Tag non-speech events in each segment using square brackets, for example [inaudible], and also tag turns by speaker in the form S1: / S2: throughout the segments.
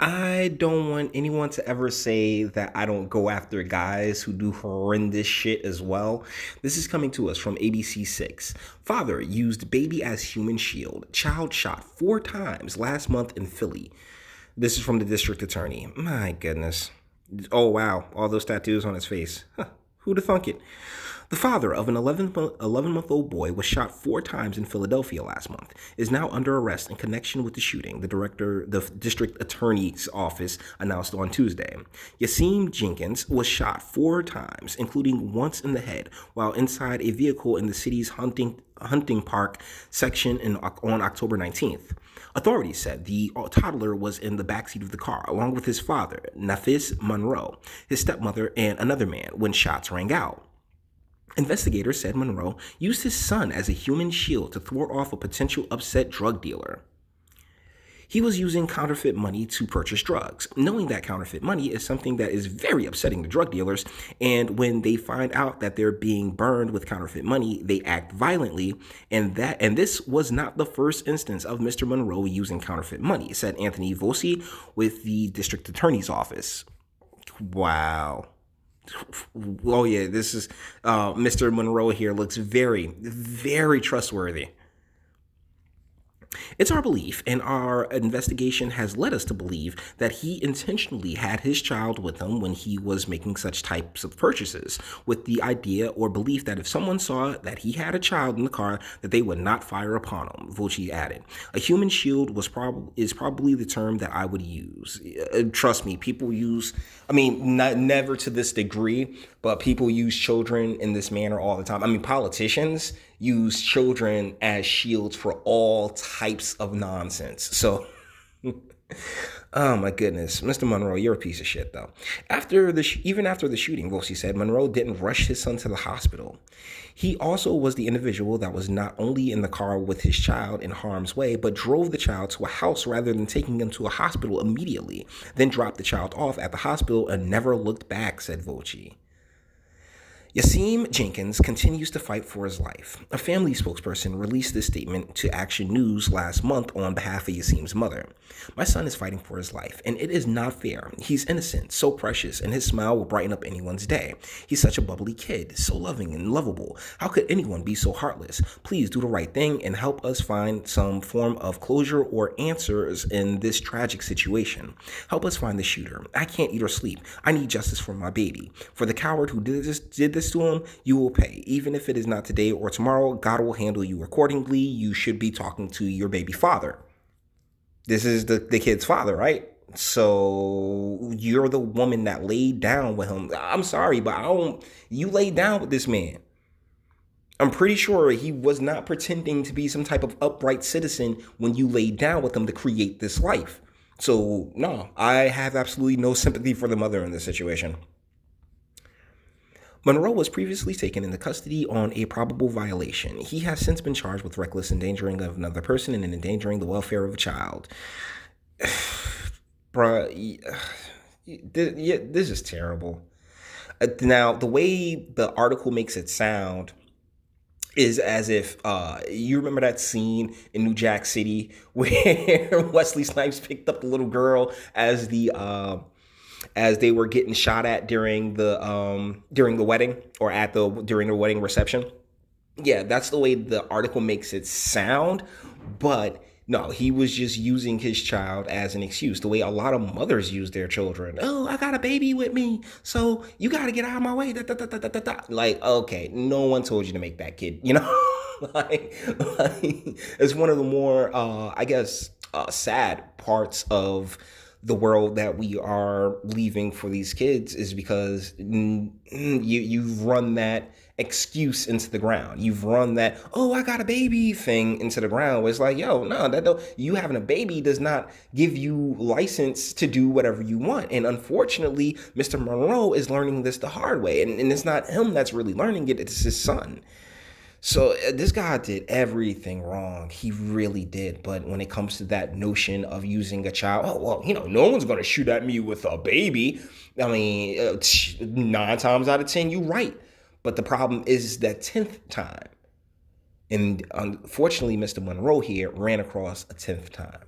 S1: I don't want anyone to ever say that I don't go after guys who do horrendous shit as well. This is coming to us from ABC6. Father used baby as human shield. Child shot four times last month in Philly. This is from the district attorney. My goodness. Oh, wow. All those tattoos on his face. Huh. Who'd have thunk it? The father of an 11 month old boy was shot four times in Philadelphia last month, is now under arrest in connection with the shooting, the director, the district attorney's office announced on Tuesday. Yasim Jenkins was shot four times, including once in the head, while inside a vehicle in the city's hunting hunting park section in, on October 19th. Authorities said the uh, toddler was in the backseat of the car along with his father, Nafis Monroe, his stepmother, and another man when shots rang out. Investigators said Monroe used his son as a human shield to thwart off a potential upset drug dealer. He was using counterfeit money to purchase drugs, knowing that counterfeit money is something that is very upsetting to drug dealers. And when they find out that they're being burned with counterfeit money, they act violently. And that and this was not the first instance of Mr. Monroe using counterfeit money, said Anthony Voci with the district attorney's office. Wow oh yeah, this is uh, Mr. Monroe here looks very, very trustworthy. It's our belief, and our investigation has led us to believe that he intentionally had his child with him when he was making such types of purchases, with the idea or belief that if someone saw that he had a child in the car, that they would not fire upon him. Voci added, "A human shield was prob- is probably the term that I would use. Uh, trust me, people use. I mean, not never to this degree, but people use children in this manner all the time. I mean, politicians." Use children as shields for all types of nonsense. So, [laughs] oh my goodness, Mr. Monroe, you're a piece of shit, though. After the even after the shooting, Voci said Monroe didn't rush his son to the hospital. He also was the individual that was not only in the car with his child in harm's way, but drove the child to a house rather than taking him to a hospital immediately, then dropped the child off at the hospital and never looked back, said Voci. Yasim Jenkins continues to fight for his life. A family spokesperson released this statement to Action News last month on behalf of Yasim's mother. My son is fighting for his life, and it is not fair. He's innocent, so precious, and his smile will brighten up anyone's day. He's such a bubbly kid, so loving and lovable. How could anyone be so heartless? Please do the right thing and help us find some form of closure or answers in this tragic situation. Help us find the shooter. I can't eat or sleep. I need justice for my baby. For the coward who did this, did this this to him, you will pay. Even if it is not today or tomorrow, God will handle you accordingly. You should be talking to your baby father. This is the, the kid's father, right? So you're the woman that laid down with him. I'm sorry, but I don't. You laid down with this man. I'm pretty sure he was not pretending to be some type of upright citizen when you laid down with him to create this life. So, no, I have absolutely no sympathy for the mother in this situation. Monroe was previously taken into custody on a probable violation. He has since been charged with reckless endangering of another person and endangering the welfare of a child. [sighs] Bruh, [sighs] yeah, this is terrible. Uh, now, the way the article makes it sound is as if uh, you remember that scene in New Jack City [laughs] where Wesley Snipes picked up the little girl as the uh, as they were getting shot at during the um during the wedding or at the during the wedding reception. Yeah, that's the way the article makes it sound, but no, he was just using his child as an excuse, the way a lot of mothers use their children. Oh, I got a baby with me, so you got to get out of my way. Da, da, da, like, okay, no one told you to make that kid, you know? [laughs] like, like, it's one of the more, uh, I guess, uh, sad parts of the world that we are leaving for these kids is because you you've run that excuse into the ground. You've run that oh I got a baby thing into the ground. It's like yo no that you having a baby does not give you license to do whatever you want. And unfortunately, Mr. Monroe is learning this the hard way, and, and it's not him that's really learning it. It's his son. So uh, this guy did everything wrong. He really did. But when it comes to that notion of using a child, oh well, you know, no one's gonna shoot at me with a baby. I mean, uh, nine times out of ten, you're right. But the problem is that tenth time, and unfortunately, Mr. Monroe here ran across a tenth time.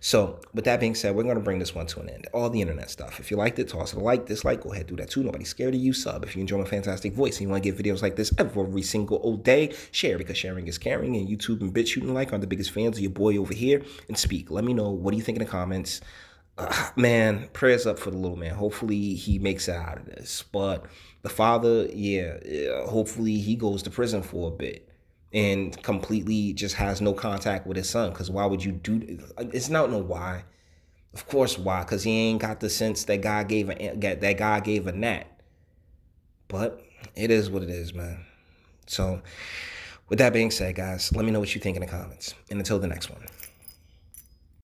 S1: So, with that being said, we're going to bring this one to an end. All the internet stuff. If you liked it, toss it a like, dislike, go ahead, do that too. Nobody's scared of you. Sub. If you enjoy my fantastic voice and you want to get videos like this every single old day, share because sharing is caring. And YouTube and BitChute like are the biggest fans of your boy over here. And speak. Let me know what do you think in the comments. Uh, man, prayers up for the little man. Hopefully he makes it out of this. But the father, yeah hopefully he goes to prison for a bit and completely just has no contact with his son. Because why would you do? It's not no why. Of course, why? Because he ain't got the sense that God gave a eh, that God gave a gnat. But it is what it is, man. So, with that being said, guys, let me know what you think in the comments. And until the next one.